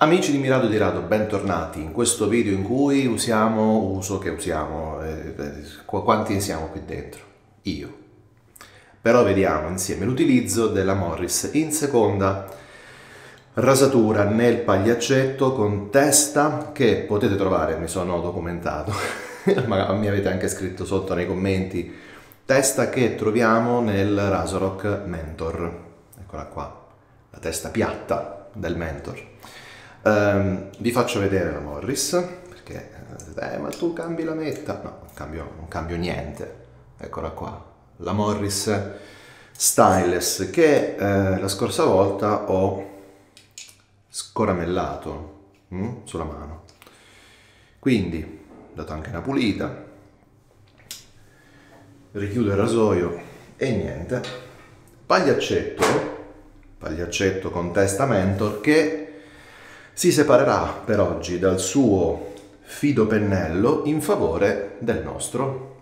Amici di Mirado di Rado, bentornati in questo video in cui usiamo, uso che usiamo, eh, eh, quanti siamo qui dentro? Io. Però vediamo insieme l'utilizzo della Morris in seconda rasatura nel pagliaccetto con testa che potete trovare, mi sono documentato, ma mi avete anche scritto sotto nei commenti, testa che troviamo nel Razorok Mentor. Eccola qua, la testa piatta del Mentor. Um, vi faccio vedere la Morris, perché eh, ma tu cambi la metta. No, non cambio, non cambio niente. Eccola qua, la Morris Stylus che eh, la scorsa volta ho scoramellato hm, sulla mano. Quindi, dato anche una pulita, richiudo il rasoio e niente. Pagliaccetto, pagliaccetto con testa mentor che si separerà per oggi dal suo fido pennello in favore del nostro.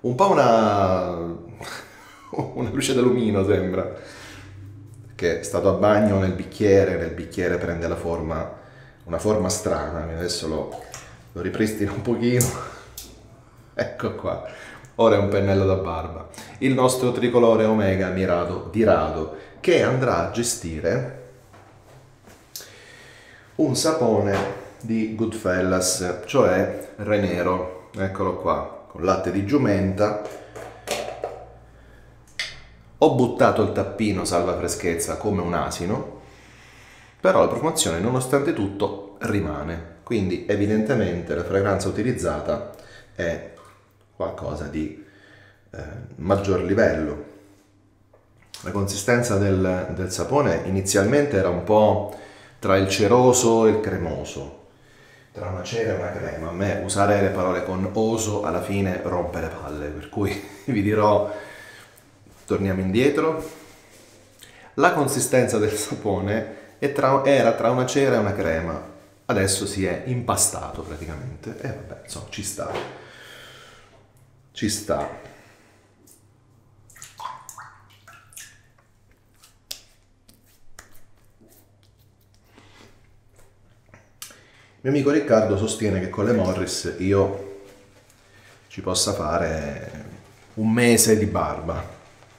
Un po' una, una luce d'alumino sembra, che è stato a bagno nel bicchiere, nel bicchiere prende la forma, una forma strana, adesso lo, lo ripristino un pochino. ecco qua, ora è un pennello da barba. Il nostro tricolore Omega Mirado di Rado che andrà a gestire un sapone di Goodfellas, cioè Renero, eccolo qua, con latte di giumenta. Ho buttato il tappino salva freschezza come un asino, però la profumazione nonostante tutto rimane, quindi evidentemente la fragranza utilizzata è qualcosa di eh, maggior livello. La consistenza del, del sapone inizialmente era un po' tra il ceroso e il cremoso, tra una cera e una crema. A me usare le parole con oso alla fine rompe le palle, per cui vi dirò, torniamo indietro. La consistenza del sapone tra, era tra una cera e una crema, adesso si è impastato praticamente e vabbè, insomma, ci sta. Ci sta. Mio amico Riccardo sostiene che con le Morris io ci possa fare un mese di barba.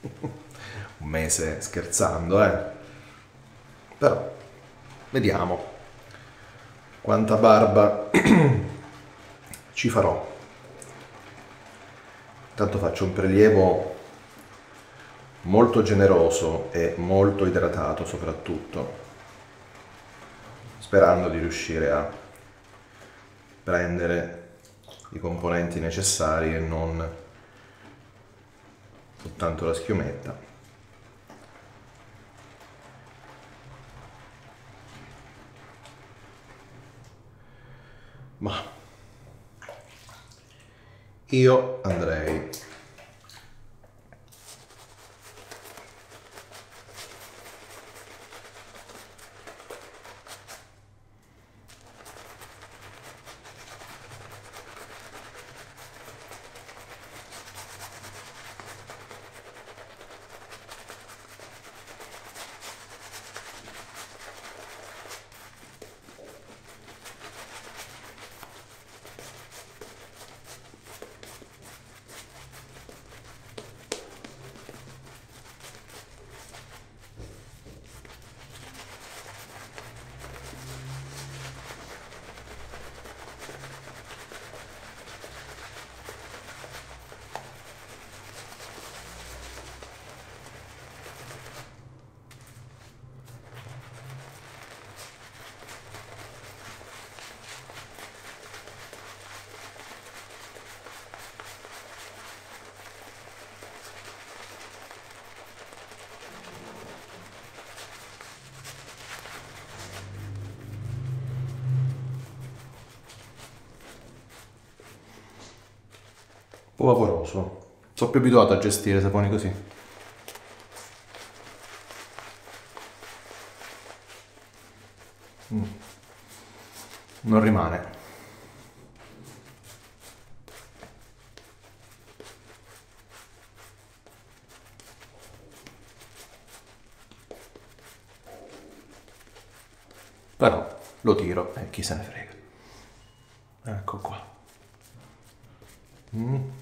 un mese scherzando, eh. Però vediamo quanta barba ci farò. Intanto faccio un prelievo molto generoso e molto idratato soprattutto, sperando di riuscire a prendere i componenti necessari e non soltanto la schiumetta. Ma io andrei po' vaporoso. Sono più abituato a gestire saponi così. Mm. Non rimane. Però lo tiro e chi se ne frega. Ecco qua. Mm.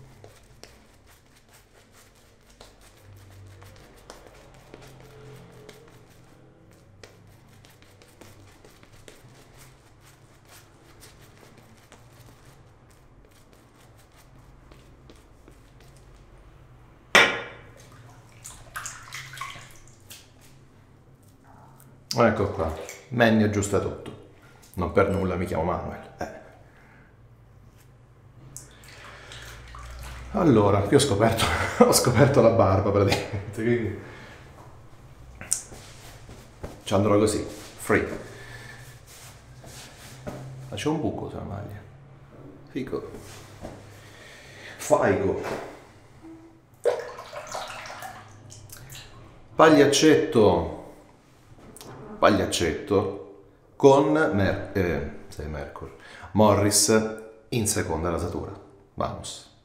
Manny aggiusta tutto. Non per nulla mi chiamo Manuel. Eh. Allora, qui ho scoperto, ho scoperto la barba praticamente, quindi ci andrò così, free. Ma c'è un buco sulla maglia. Fico. Faigo. Pagliaccetto pagliaccetto con Mer- eh. Morris in seconda rasatura. Vamos.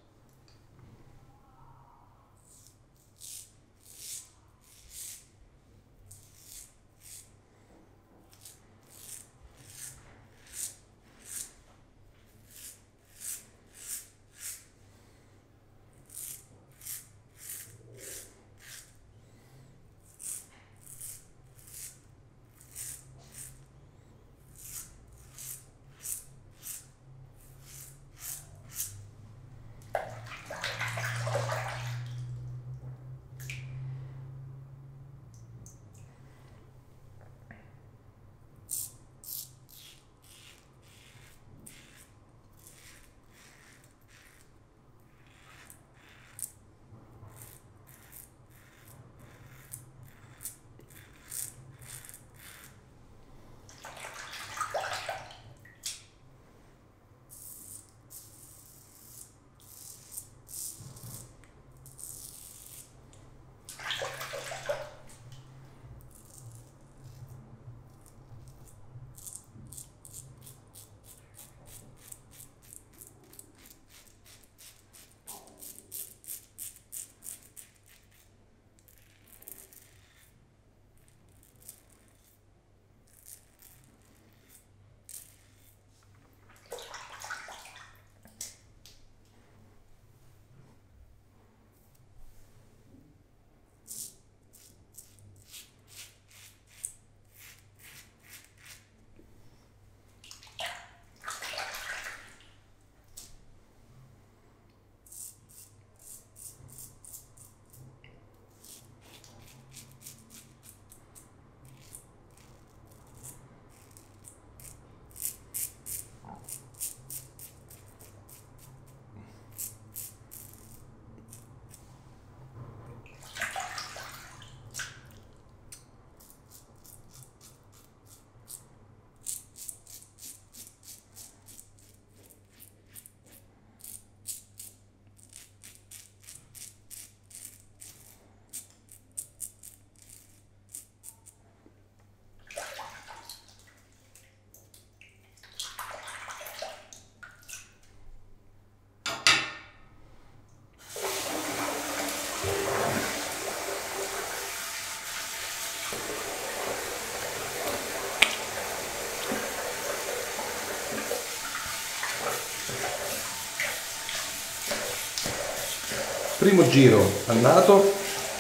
Primo giro andato,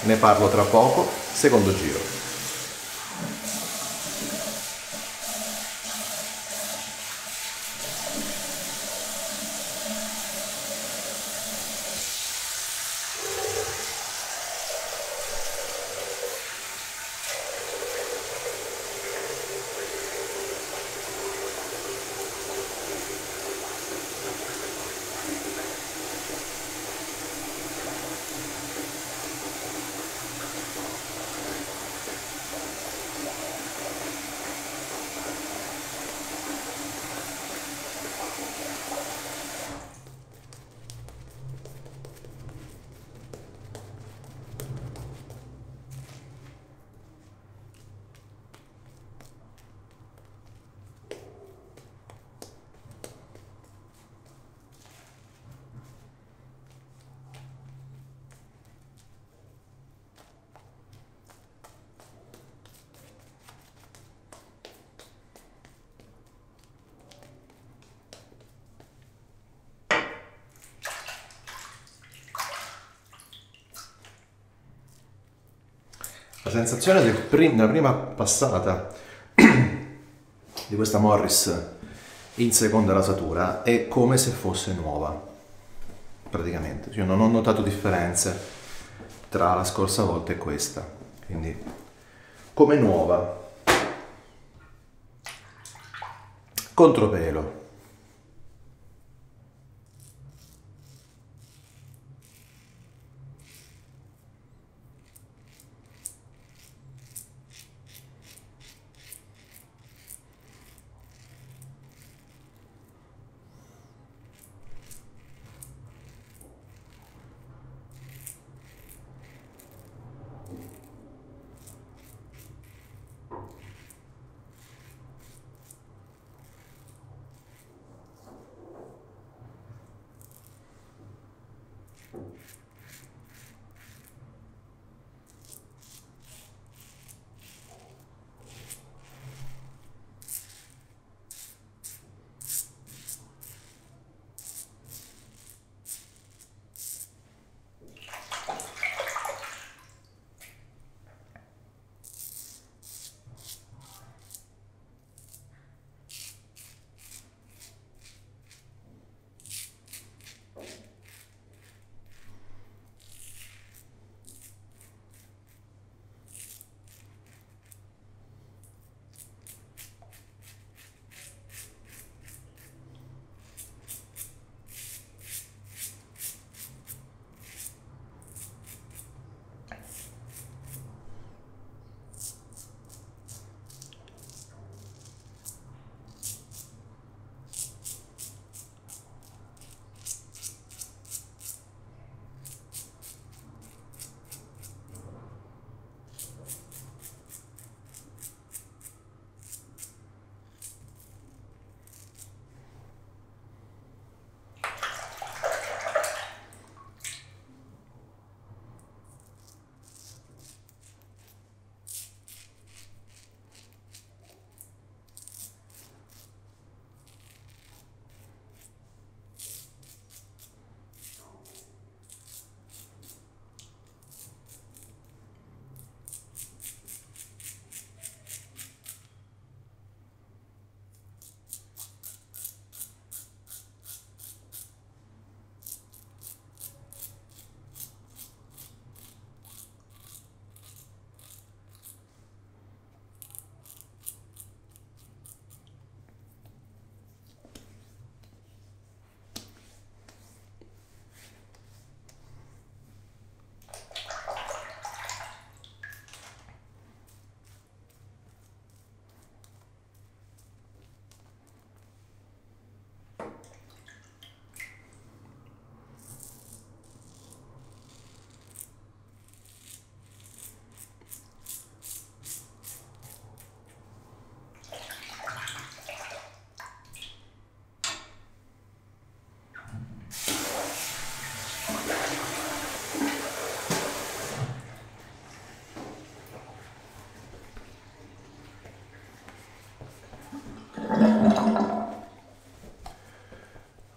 ne parlo tra poco, secondo giro. Sensazione del prim- della prima passata di questa Morris in seconda rasatura è come se fosse nuova, praticamente. Io non ho notato differenze tra la scorsa volta e questa, quindi come nuova. Contropelo.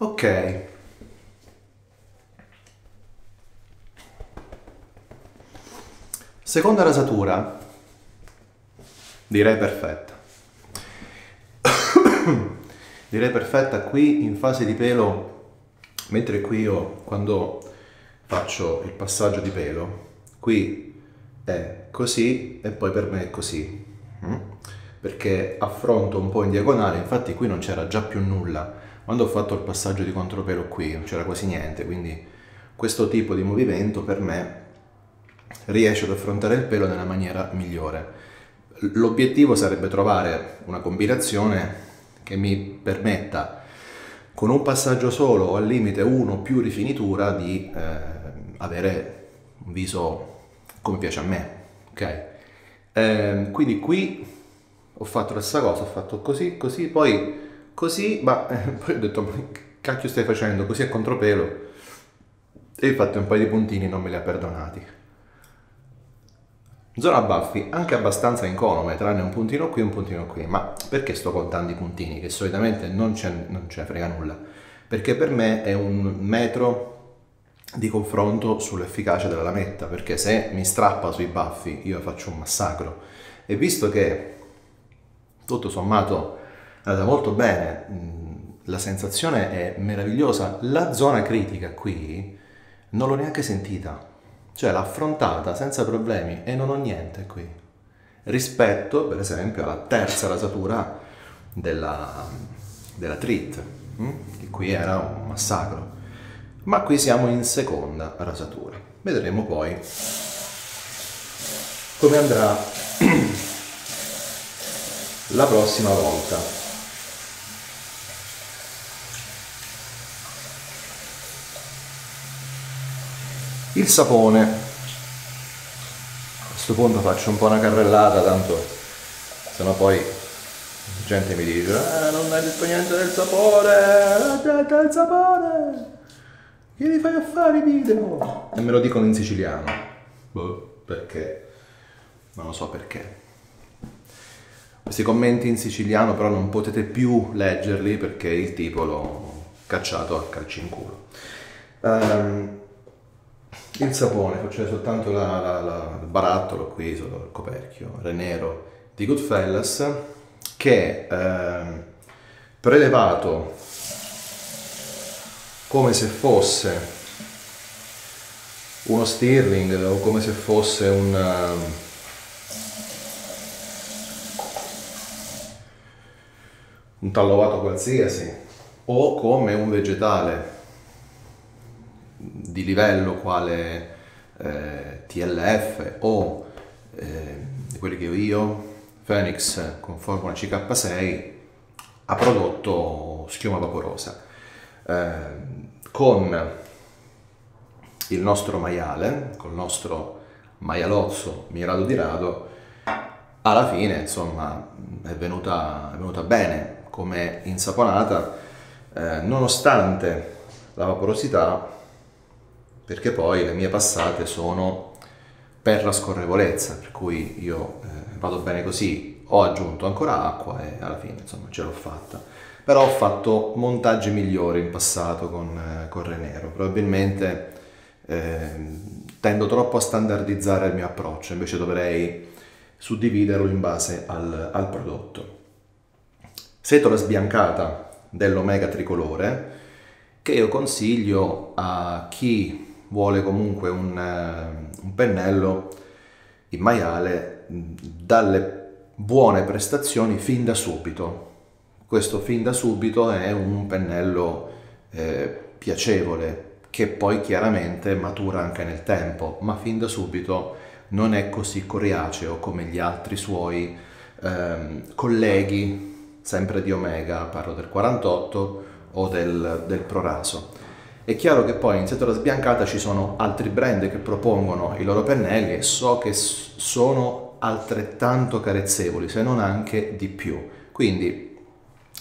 Ok. Seconda rasatura, direi perfetta. direi perfetta qui in fase di pelo, mentre qui io quando faccio il passaggio di pelo, qui è così e poi per me è così. Mm? Perché affronto un po' in diagonale, infatti qui non c'era già più nulla quando ho fatto il passaggio di contropelo qui non c'era quasi niente, quindi questo tipo di movimento per me riesce ad affrontare il pelo nella maniera migliore. L'obiettivo sarebbe trovare una combinazione che mi permetta con un passaggio solo o al limite uno più rifinitura di eh, avere un viso come piace a me, ok? Eh, quindi qui ho fatto la stessa cosa, ho fatto così, così, poi Così, ma eh, poi ho detto, ma che cacchio stai facendo? Così a contropelo. E infatti un paio di puntini non me li ha perdonati. Zona baffi anche abbastanza inconome, tranne un puntino qui e un puntino qui. Ma perché sto contando i puntini? Che solitamente non ce ne frega nulla. Perché per me è un metro di confronto sull'efficacia della lametta, perché se mi strappa sui baffi io faccio un massacro. E visto che tutto sommato andata molto bene, la sensazione è meravigliosa, la zona critica qui non l'ho neanche sentita, cioè l'ho affrontata senza problemi e non ho niente qui. Rispetto, per esempio, alla terza rasatura della, della Trit, che qui era un massacro ma qui siamo in seconda rasatura. Vedremo poi come andrà la prossima volta. Il sapone. A questo punto faccio un po' una carrellata, tanto sennò poi la gente mi dice eh, non hai detto niente del sapore, del sapore. Che li fai a fare i video? E me lo dicono in siciliano. Boh, perché? Non lo so perché. Questi commenti in siciliano però non potete più leggerli perché il tipo l'ho cacciato a calci in culo. Um, il sapone, faccio soltanto la, la, la, il barattolo qui sotto il coperchio, Renero di Goodfellas, che eh, prelevato come se fosse uno Stirling o come se fosse un, um, un tallovato qualsiasi o come un vegetale di livello quale eh, TLF o eh, quelli che ho io, Phoenix con formula CK6 ha prodotto schiuma vaporosa. Eh, con il nostro maiale, con il nostro maialozzo Mirado di Rado, alla fine insomma è venuta, è venuta bene come insaponata, eh, nonostante la vaporosità, perché poi le mie passate sono per la scorrevolezza, per cui io eh, vado bene così, ho aggiunto ancora acqua e alla fine insomma ce l'ho fatta però ho fatto montaggi migliori in passato con, eh, con Renero, probabilmente eh, tendo troppo a standardizzare il mio approccio, invece dovrei suddividerlo in base al, al prodotto. Setola sbiancata dell'omega tricolore che io consiglio a chi vuole comunque un, eh, un pennello in maiale dalle buone prestazioni fin da subito questo fin da subito è un pennello eh, piacevole che poi chiaramente matura anche nel tempo, ma fin da subito non è così coriaceo come gli altri suoi ehm, colleghi, sempre di Omega, parlo del 48 o del, del Proraso. È chiaro che poi in setola sbiancata ci sono altri brand che propongono i loro pennelli e so che sono altrettanto carezzevoli, se non anche di più. Quindi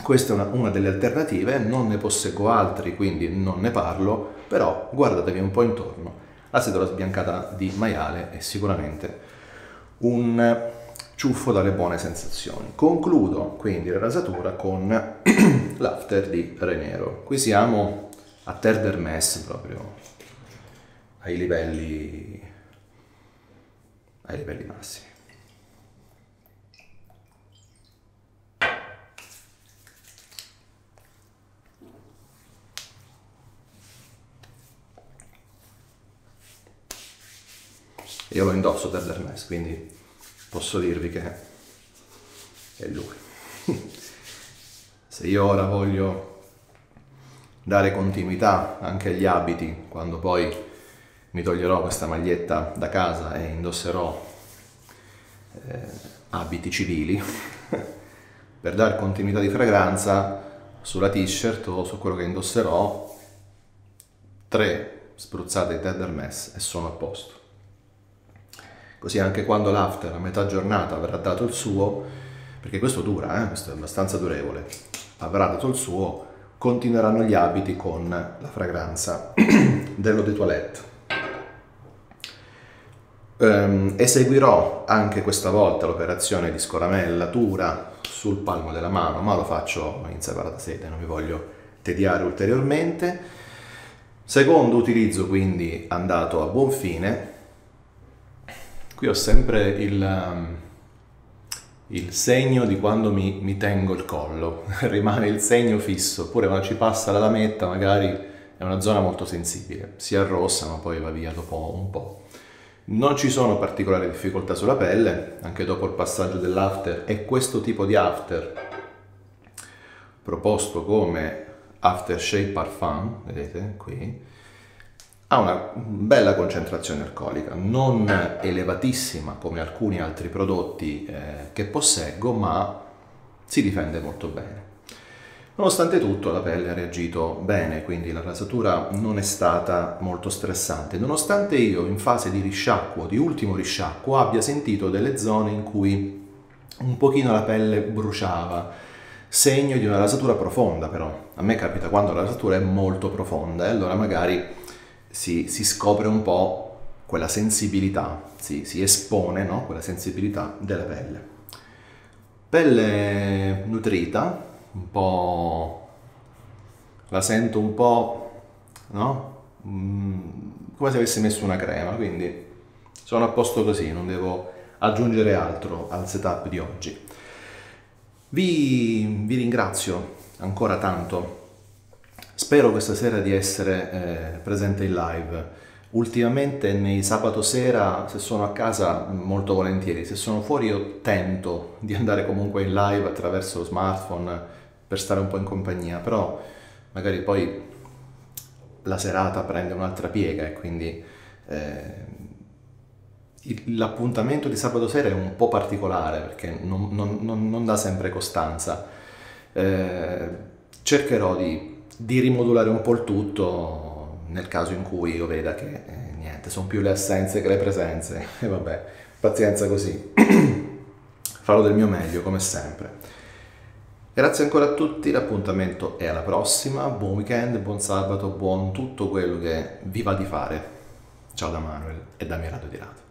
questa è una, una, delle alternative, non ne posseggo altri, quindi non ne parlo, però guardatevi un po' intorno. La sedola sbiancata di maiale è sicuramente un ciuffo dalle buone sensazioni. Concludo quindi la rasatura con l'after di Renero. Qui siamo a Terre d'Hermes proprio, ai livelli, ai livelli massimi. Io lo indosso per l'Hermes, quindi posso dirvi che è lui. Se io ora voglio dare continuità anche agli abiti, quando poi mi toglierò questa maglietta da casa e indosserò eh, abiti civili, per dare continuità di fragranza sulla t-shirt o su quello che indosserò, tre spruzzate di Ted Hermes e sono a posto. Così anche quando l'after a metà giornata avrà dato il suo, perché questo dura, eh? questo è abbastanza durevole, avrà dato il suo, continueranno gli abiti con la fragranza dello de toilette. Um, eseguirò anche questa volta l'operazione di scolamellatura sul palmo della mano, ma lo faccio in separata sede, non vi voglio tediare ulteriormente. Secondo utilizzo quindi andato a buon fine. Qui ho sempre il, um, il segno di quando mi, mi, tengo il collo, rimane il segno fisso, oppure quando ci passa la lametta magari è una zona molto sensibile, si arrossa ma poi va via dopo un po'. Non ci sono particolari difficoltà sulla pelle, anche dopo il passaggio dell'after e questo tipo di after proposto come aftershave parfum, vedete qui, ha una bella concentrazione alcolica, non elevatissima come alcuni altri prodotti eh, che posseggo, ma si difende molto bene. Nonostante tutto la pelle ha reagito bene, quindi la rasatura non è stata molto stressante, nonostante io in fase di risciacquo, di ultimo risciacquo, abbia sentito delle zone in cui un pochino la pelle bruciava, segno di una rasatura profonda però. A me capita quando la rasatura è molto profonda e allora magari si, si scopre un po' quella sensibilità, si, si espone no? quella sensibilità della pelle. Pelle nutrita, un po'... la sento un po', no? Mm, come se avessi messo una crema, quindi sono a posto così, non devo aggiungere altro al setup di oggi. Vi, vi ringrazio ancora tanto. Spero questa sera di essere eh, presente in live. Ultimamente nei sabato sera, se sono a casa, molto volentieri. Se sono fuori io tento di andare comunque in live attraverso lo smartphone per stare un po' in compagnia, però magari poi la serata prende un'altra piega e quindi eh, l'appuntamento di sabato sera è un po' particolare perché non, non, non, non dà sempre costanza. Eh, cercherò di, di, rimodulare un po' il tutto nel caso in cui io veda che eh, niente, sono più le assenze che le presenze e vabbè, pazienza così. Farò del mio meglio come sempre. Grazie ancora a tutti, l'appuntamento è alla prossima, buon weekend, buon sabato, buon tutto quello che vi va di fare. Ciao da Manuel e da Mirato di Rato.